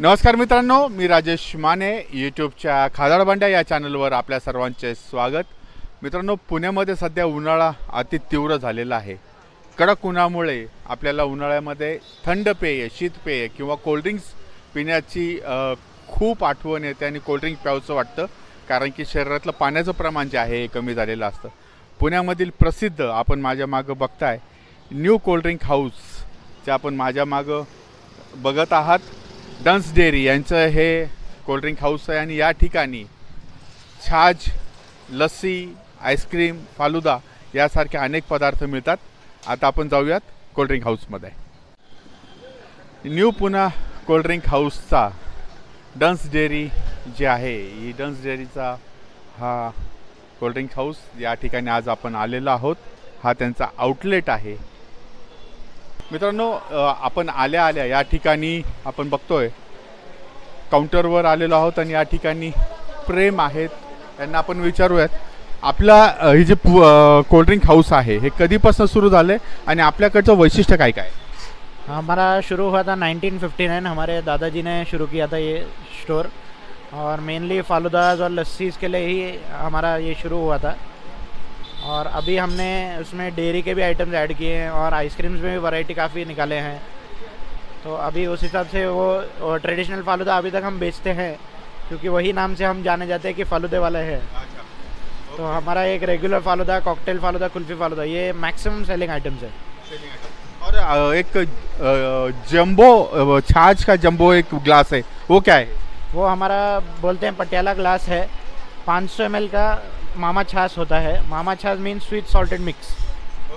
नमस्कार मित्रांनो मी राजेश माने यूट्यूबच्या खादाडबांड्या या चॅनलवर आपल्या सर्वांचे स्वागत. मित्रांनो पुण्यामध्ये सध्या उन्हाळा अति तीव्र झालेला आहे. कडक उन्हामुळे आपल्याला उन्हाळ्यामध्ये थंड पेय शीतपेय किंवा कोल्ड्रिंक्स पिण्याची खूप आठवण येते आणि कोल्ड्रिंक प्यावचं वाटतं. कारण की शरीरातलं पाण्याचं प्रमाण जे आहे हे कमी झालेलं असतं. पुण्यामधील प्रसिद्ध आपण माझ्या मागं बघताय न्यू कोल्ड्रिंक हाऊस जे आपण माझ्या मागं बघत आहात. डन्स डेअरी यांचं हे कोल्ड्रिंक हाऊस आहे आणि या ठिकाणी छाज लस्सी आईस्क्रीम फालुदा यासारखे अनेक पदार्थ मिळतात. आता आपण जाऊयात कोल्ड्रिंक हाऊसमध्ये. न्यू पुणा कोल्ड्रिंक हाऊसचा डन्स डेअरी जे आहे ही डन्स डेअरीचा हा कोल्ड्रिंक हाऊस या ठिकाणी आज आपण आलेलो आहोत. हा त्यांचा आउटलेट आहे. मित्रांनो आपण आल्या आल्या या ठिकाणी आपण बघतोय. काउंटरवर आलेलो आहोत आणि या ठिकाणी प्रेम आहेत. त्यांना आपण विचारूयात. आपला हे ही जे कोल्ड्रिंक हाऊस आहे हे कधीपासून सुरू झालं आणि आपल्याकडचं वैशिष्ट्य काय काय? हमारा शुरू हुआ था 1959 हमारे दादाजी ने शुरू किया था ये स्टोर और मेनली फालूदाज और लस्सीज़ के लिए ही हमारा ये शुरू हुआ था। और अभी हमने उसमें डेयरी के भी आइटम्स ऐड किए हैं और आइसक्रीम्स में भी वैरायटी काफ़ी निकाले हैं। तो अभी उस हिसाब से वो ट्रेडिशनल फालूदा अभी तक हम बेचते हैं क्योंकि वही नाम से हम जाने जाते हैं कि फालूदे वाले हैं। तो हमारा एक रेगुलर फालूदा कॉकटेल फालूदा कुल्फ़ी फालूदा ये मैक्सिमम सेलिंग आइटम्स है। और एक जंबो छाछ का जंबो एक ग्लास है वो क्या है? वो हमारा बोलते हैं पटियाला ग्लास है। 500 सौ का मामा छाछ होता है। मामा छाछ मीन स्वीट सॉल्टेड मिक्स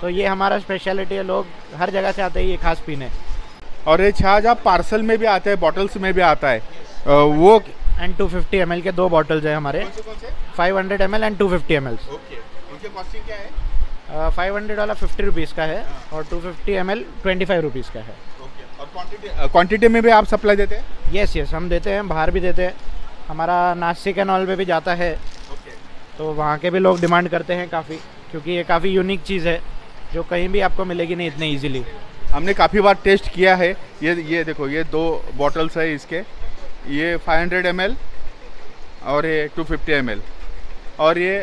तो ये हमारा स्पेशलिटी है लोग हर जगह से आते हैं ये खास पीने। और ये छाछ आप पार्सल में भी आता है बॉटल्स में भी आता है। वो एंड टू फिफ्टी एम के दो बॉटल्स हैं हमारे। Five hundred M L and two fifty M okay उनकी कॉस्टिंग क्या है? फाइव हंड्रेड वाला फिफ्टी रुपीज़ का है और two fifty M L twenty five rupees का है। ओके और क्वांटिटी क्वांटिटी में भी आप सप्लाई देते हैं? येस येस हम देते हैं बाहर भी देते हैं। हमारा नासिक एंड ऑल पे भी जाता है। तो वहाँ के भी लोग डिमांड करते हैं काफ़ी क्योंकि ये काफ़ी यूनिक चीज़ है जो कहीं भी आपको मिलेगी नहीं इतने ईजिली हमने काफ़ी बार टेस्ट किया है ये ये देखो ये दो बॉटल्स है इसके ये 500 हंड्रेड और ये 250 फिफ्टी और ये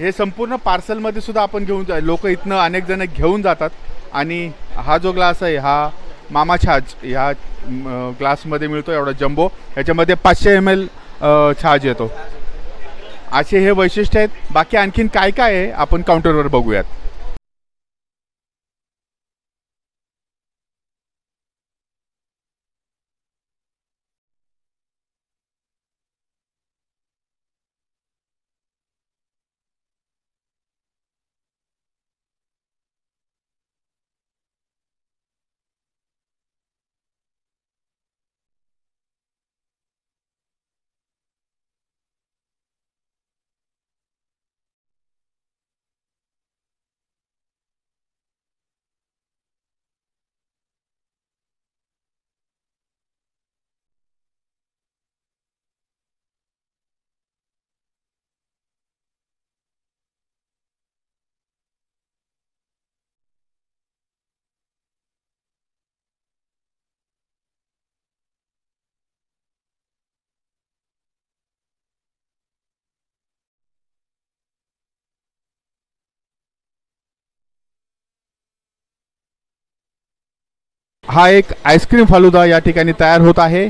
हे संपूर्ण पार्सलमध्ये सुद्धा आपण घेऊन जा लोक इथनं अनेक जण घेऊन जातात आणि हा जो ग्लास आहे हा मामा छाज ह्या ग्लासमध्ये मिळतो एवढा जम्बो ह्याच्यामध्ये पाचशे एम एल छाज येतो. असे हे वैशिष्ट्य आहेत. बाकी आणखीन काय काय आहे आपण काउंटरवर बघूयात. हा एक आईस्क्रीम फालुदा या ठिकाणी तयार होत आहे.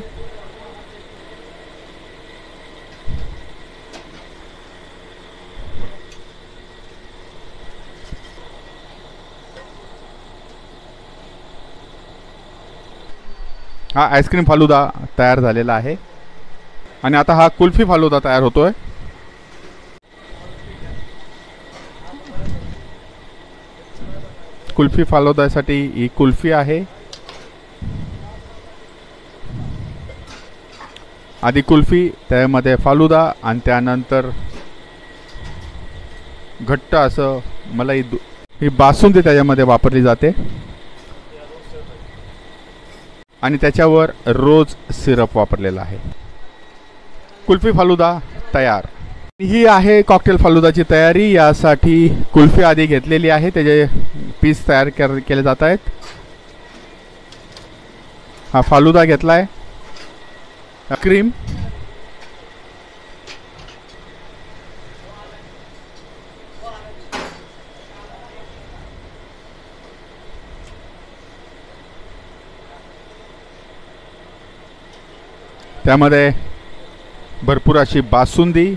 हा आईस्क्रीम फालुदा तयार झालेला आहे. आणि आता हा कुल्फी फालुदा तयार होतोय. कुल्फी फालुदासाठी ही कुल्फी आहे. आधी कुल्फी त्यामध्ये फालुदा आणि त्यानंतर घट्ट असं मलाई दु- ही बासुंदी त्याच्यामध्ये वापरली जाते. आणि त्याच्यावर रोज सिरप वापरलेला आहे. कुल्फी फालुदा तयार. ही आहे कॉकटेल फालुदाची तयारी. यासाठी कुल्फी आधी घेतलेली आहे. त्याचे पीस तयार कर केले जात आहेत. हा फालुदा घेतला आहे क्रीम. त्यामध्ये भरपूर अशी बासुंदी.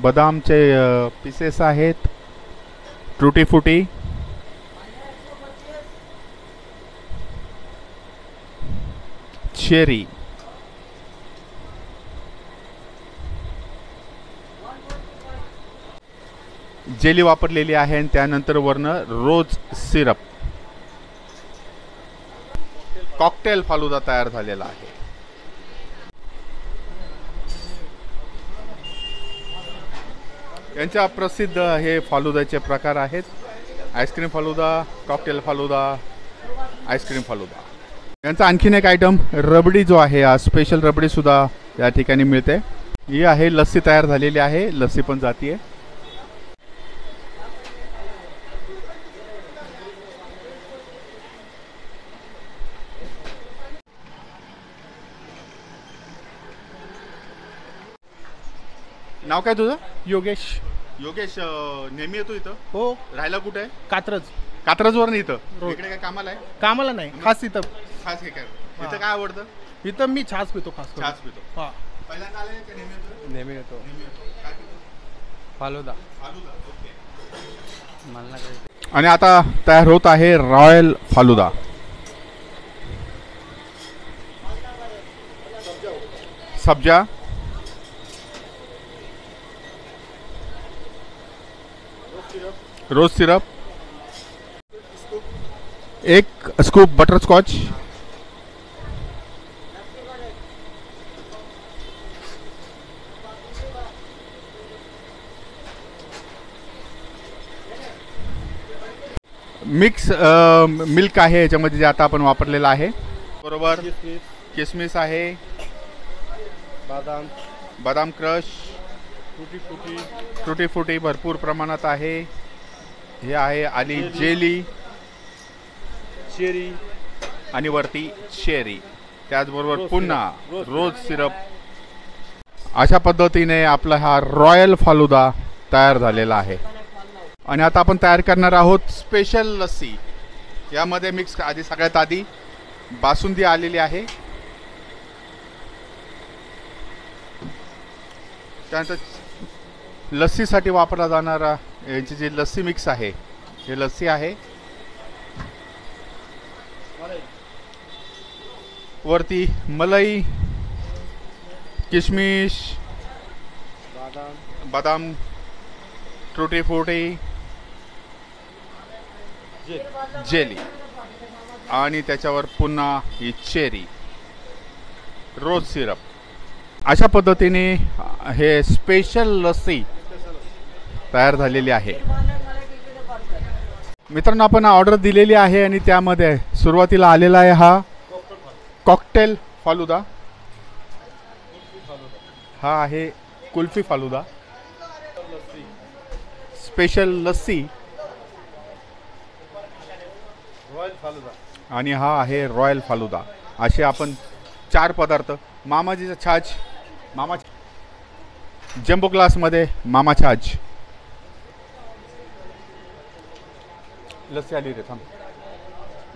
बदामचे पीसेस आहेत. ट्रुटी फुटी चेरी जेली वापरलेली आहे आणि त्यानंतर वरनं रोज सिरप. कॉकटेल फालुदा तयार झालेला आहे. यांच्या प्रसिद्ध हे फालुदाचे प्रकार आहेत. Ice cream falooda cocktail falooda ice cream falooda. यांचा आणखीन एक आयटम रबडी जो आहे हा स्पेशल रबडी सुद्धा या ठिकाणी मिळते. ही आहे लस्सी तयार झालेली आहे. लस्सी पण जातीये. नाव काय तुझं? योगेश. योगेश नेहमी येतो इथं? हो. राहायला कुठे? आहे कात्रज. कात्रजवर नाही इथं. इकडे काय कामाला आहे? कामाला नाही खास इथं. खास हे काय? इथं. काय आवडतं? इथं मी छास पितो खास करून. छास पितो. हा. पहिल्यांदा आलाय का नेहमी येतो? नेहमी येतो. नेहमी येतो. काय पितो? फालुदा. फालुदा ओके. मला आणि आता तयार होत आहे रॉयल फालुदा. सब्जा. Rose syrup. एक scoop butterscotch mix uh, milk आहे याच्यामध्ये जे आता आपण वापरलेलं आहे. बरोबर. किसमिस. आहे. बादाम. बदाम क्रश. फुटी फुटी टुटी फुटी भरपूर प्रमाणात आहे. हे आहे आली जेली. चेरी आणि वरती शेरी. त्याचबरोबर पुन्हा रोज सिरप. अशा पद्धतीने आपला हा रॉयल फालुदा तयार झालेला आहे. आणि आता आपण तयार करणार आहोत स्पेशल लस्सी. यामध्ये मिक्स आधी सगळ्यात आधी बासुंदी आलेली आहे. त्यानंतर लस्सीसाठी वापरला जाणारा यांची जी लस्सी मिक्स आहे हे लस्सी आहे. वरती मलाई किशमिश बदाम बदाम ट्रुटी फ्रुटी जेली. आणि त्याच्यावर पुन्हा ही चेरी. रोज सिरप. अशा पद्धतीने हे स्पेशल लस्सी तयार झालेली आहे. मित्रांनो आपण ऑर्डर दिलेली आहे आणि त्यामध्ये सुरुवातीला आलेला आहे हा कॉकटेल फालुदा. हा आहे कुल्फी फालुदा. स्पेशल लस्सी. रॉयल फालुदा आणि हा आहे रॉयल फालुदा. असे आपण चार पदार्थ. मामाजीचा छाज मामा जम्बो ग्लासमध्ये मामा छाज लस्सी आली रे थांब.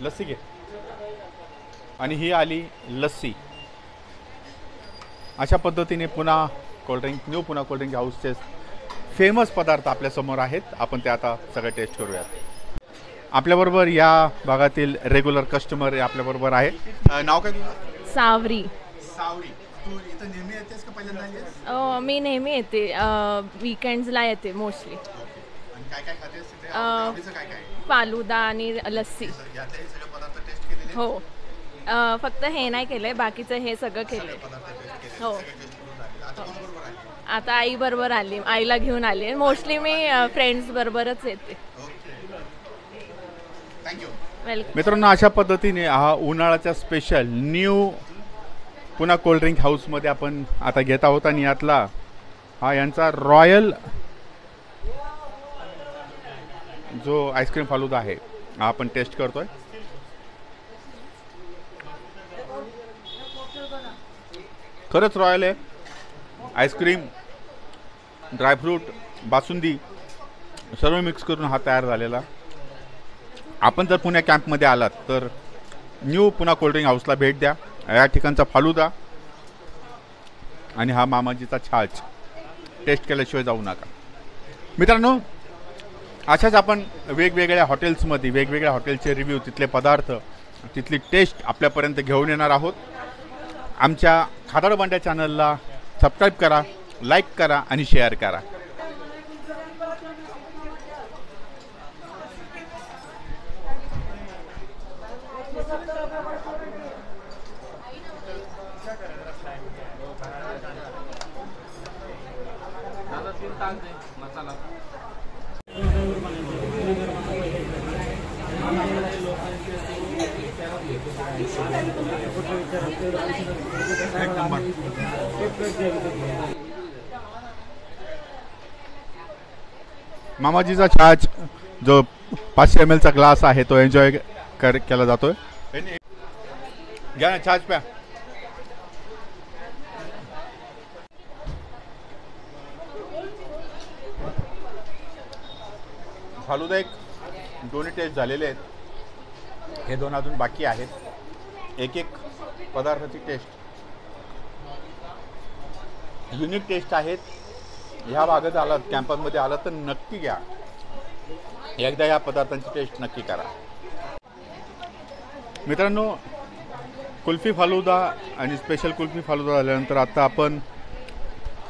लस्सी घे. आणि ही आली लस्सी. अशा पद्धतीने Poona cold drink new Poona cold drink हाऊसचे फेमस पदार्थ आपल्यासमोर आहेत. आपण ते आता सगळं टेस्ट करूयात. आपल्याबरोबर या भागातील रेग्युलर कस्टमर आपल्याबरोबर आहे. नाव काय सावरी. सावडी तू इथं नेहमी येतेस का? पहिल्यांदा मी नेहमी येते. विकेंड्सला येते मोस्टली फालुदा आणि लस्सी. हे सगळे पदार्थ टेस्ट केलेले? आहेत? हो. अ, फक्त हे नाही केलंय बाकीचं हे सगळं केलंय. हो. झालेले. आता कोणाबरोबर आहे? आता आई बरोबर आली आईला घेऊन आली. मोस्टली मी फ्रेंड्स बरोबरच येते. थँक्यू वेलकम मित्रांनो अशा पद्धतीने हा उन्हाळ्याचा special new Poona cold drink हाऊसमध्ये आपण आता घेत आहोत आणि यातला हा यांचा रॉयल जो आईस्क्रीम फालूदा आहे आपण टेस्ट करतो आहे खरंच रॉयल आहे. आईस्क्रीम ड्रायफ्रूट बासुंदी सर्व मिक्स करून हा तयार झालेला. आपण जर पुण्या कॅम्पमध्ये आलात तर न्यू पुन्हा कोल्ड्रिंक हाऊसला भेट द्या. या ठिकाणचा फालुदा आणि हा मामाजीचा छाछ. टेस्ट केल्याशिवाय जाऊ नका. मित्रांनो अशाच आपण वेगवेगळ्या हॉटेल्समध्ये वेगवेगळ्या हॉटेलचे रिव्ह्यू तिथले पदार्थ तिथली टेस्ट आपल्यापर्यंत घेऊन येणार आहोत. आमच्या खादाडबांड्या चॅनलला सबस्क्राईब करा लाईक करा आणि शेअर करा. मामाजीचा चार्ज जो पाचशे एम एलचा ग्लास आहे तो एन्जॉय कर केला जातोय. घ्या ना छाछ प्या. फालुदा एक. दोन्ही टेस्ट झालेले आहेत. हे दोन अजून बाकी आहेत. एक एक पदार्थाची टेस्ट युनिक टेस्ट आहेत. ह्या भागात आलात कॅम्पसमध्ये आलात तर नक्की घ्या. एकदा या पदार्थांची टेस्ट नक्की करा. मित्रांनो कुल्फी फालुदा आणि स्पेशल कुल्फी फालुदा झाल्यानंतर आता आपण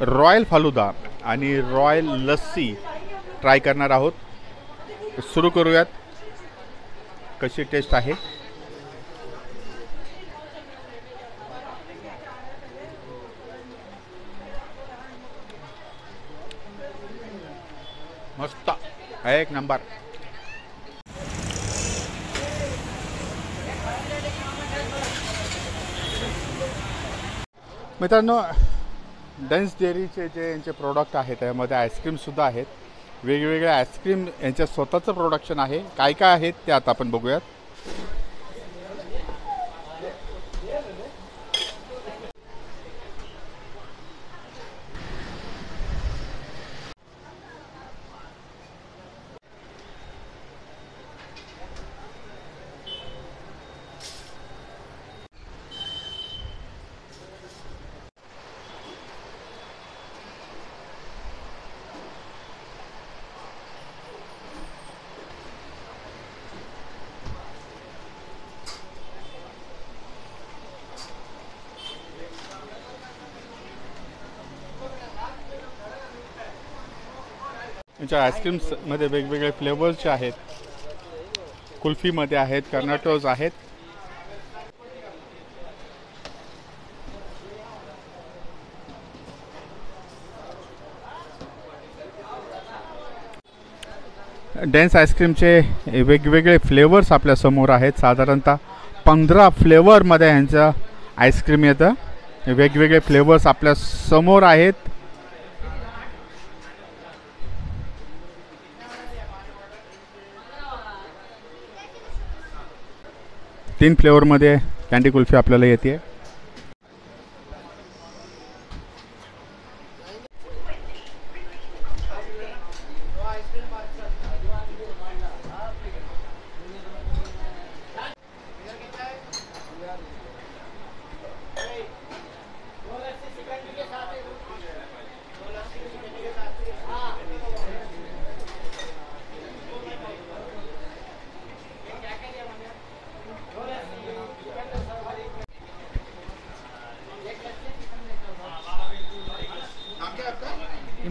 रॉयल फालुदा आणि रॉयल लस्सी ट्राय करणार आहोत. सुरू करूयात. कशी टेस्ट आहे? मस्त. एक नंबर. मित्रांनो डन्स डेअरीचे जे यांचे प्रोडक्ट आहेत त्यामध्ये आईस्क्रीमसुद्धा आहेत. वेगवेगळ्या आईस्क्रीम यांच्या स्वतःचं प्रोडक्शन आहे. काय काय आहेत ते आता आपण बघूयात. यांच्या आईस्क्रीम्समध्ये वेगवेगळे फ्लेवर्सचे आहेत कुल्फीमध्ये आहेत कर्नाटोज आहेत. डेन्स आईस्क्रीमचे वेगवेगळे फ्लेवर्स आपल्यासमोर आहेत. साधारणतः पंधरा फ्लेवरमध्ये यांचं आईस्क्रीम येतं. वेगवेगळे फ्लेवर्स आपल्यासमोर आहेत. तीन फ्लेवरमध्ये कॅन्डी कुल्फी आपल्याला येते.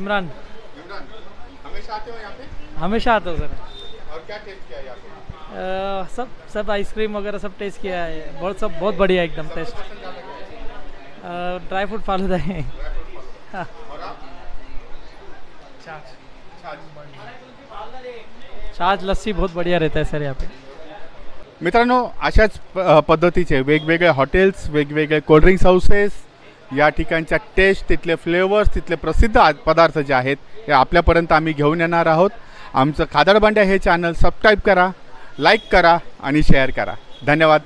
इमरान। हमेशा आते हो यहाँ पे? हमेशा आता हूँ सर। और क्या टेस्ट किया यहाँ पे? सब सब आइसक्रीम वगैरह सब टेस्ट किया है। बहुत सब बहुत बढ़िया एकदम टेस्ट ड्राई फ्रूट फालूदा है हाँ। छाछ लस्सी बहुत बढ़िया रहता है सर यहाँ पे। मित्रांनो अशाच पद्धतीचे वेगवेगळे हॉटेल्स वेगवेगळे कोल्ड्रिंक्स हाऊसेस या ठिकाणच्या टेस्ट तिथले फ्लेवर्स तिथले प्रसिद्ध आ- पदार्थ जे आहेत हे आपल्यापर्यंत आम्ही घेऊन येणार आहोत. आमचं खादडबांड्या हे चॅनल सबस्क्राईब करा लाईक करा आणि शेअर करा. धन्यवाद.